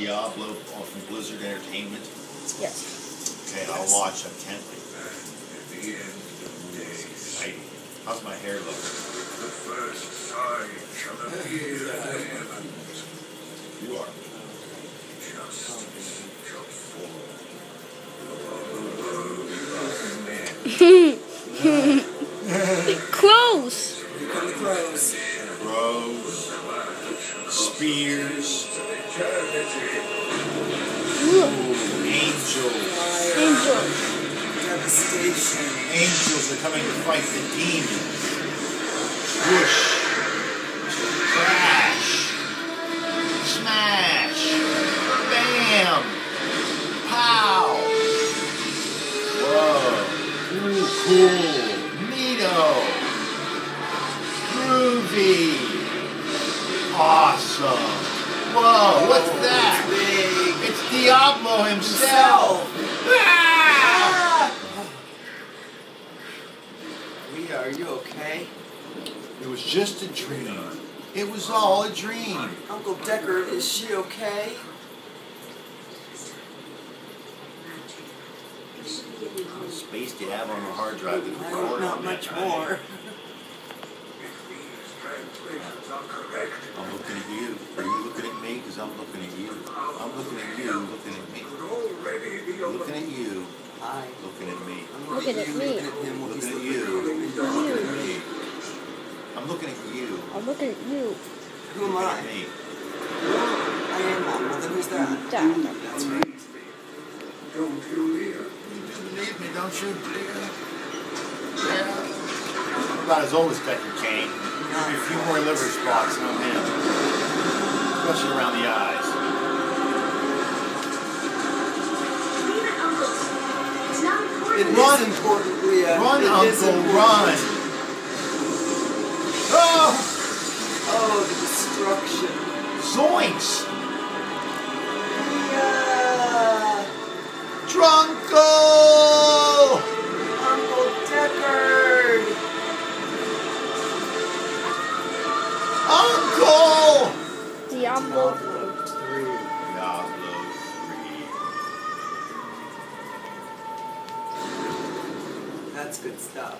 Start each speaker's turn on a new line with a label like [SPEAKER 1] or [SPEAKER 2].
[SPEAKER 1] Diablo from Blizzard Entertainment?
[SPEAKER 2] Yes.
[SPEAKER 1] Okay, I'll watch intently. How's my hair look?
[SPEAKER 3] The first sign shall appear in the heavens.
[SPEAKER 1] You are.
[SPEAKER 3] Justice shall fall.
[SPEAKER 2] Crows.
[SPEAKER 1] Rose. Spears. Angels.
[SPEAKER 2] Angels.
[SPEAKER 4] Devastation.
[SPEAKER 1] Angels are coming to fight the demons. Whoosh. Crash. Smash. Bam. Pow. Whoa. Ooh, cool. Neato. Groovy. Awesome. Whoa, what's that?
[SPEAKER 4] Big.
[SPEAKER 1] It's Diablo himself. Ah!
[SPEAKER 4] Leah, are you okay?
[SPEAKER 1] It was just a dream. It was all a dream.
[SPEAKER 4] Uncle Deckard, is she okay?
[SPEAKER 1] How much space do you have on the hard drive?
[SPEAKER 4] I don't
[SPEAKER 1] on
[SPEAKER 4] much more.
[SPEAKER 1] I'm looking at you. Are you looking at me? Because I'm looking at you. I'm looking at you, looking at me.
[SPEAKER 3] could already be
[SPEAKER 1] Looking at you,
[SPEAKER 4] Hi.
[SPEAKER 1] looking at me.
[SPEAKER 4] I'm
[SPEAKER 2] Looking at
[SPEAKER 4] you,
[SPEAKER 2] me.
[SPEAKER 4] Looking at him while he's
[SPEAKER 1] Looking at
[SPEAKER 4] looking
[SPEAKER 1] you. Looking at me. I'm looking at you.
[SPEAKER 2] I'm looking at you.
[SPEAKER 4] Who am I?
[SPEAKER 1] at me.
[SPEAKER 4] I am mom. Well, then who's that?
[SPEAKER 2] Dad.
[SPEAKER 4] That's right.
[SPEAKER 3] don't you, Leah?
[SPEAKER 1] You do believe me, don't you, dear? Yeah. I'm about as old as Deckard Cain. Maybe a few more liver spots than him. Especially around the eyes.
[SPEAKER 5] Leave it, Uncle. It's not important.
[SPEAKER 4] is.
[SPEAKER 1] Run, Uncle,
[SPEAKER 4] important.
[SPEAKER 1] run! Oh!
[SPEAKER 4] Oh, the destruction.
[SPEAKER 1] Zoinks!
[SPEAKER 2] Diablo
[SPEAKER 4] 3.
[SPEAKER 1] Diablo 3.
[SPEAKER 4] That's good stuff.